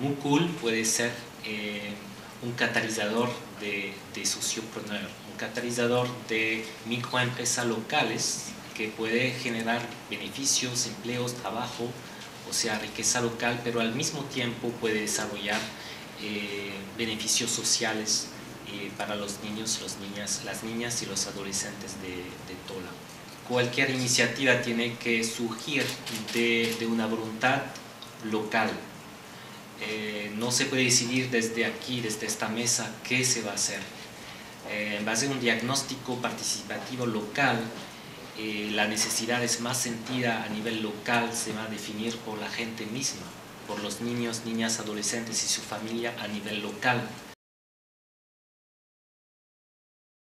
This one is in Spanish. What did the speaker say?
MUCUL puede ser eh, un catalizador de, de sociopreneur, un catalizador de microempresas locales que puede generar beneficios, empleos, trabajo, o sea, riqueza local, pero al mismo tiempo puede desarrollar eh, beneficios sociales eh, para los niños, los niñas, las niñas y los adolescentes de, Tola. Cualquier iniciativa tiene que surgir de, de una voluntad local. Eh, no se puede decidir desde aquí, desde esta mesa, qué se va a hacer. en base a un diagnóstico participativo local, eh, la necesidad es más sentida a nivel local, se va a definir por la gente misma, por los niños, niñas, adolescentes y su familia a nivel local.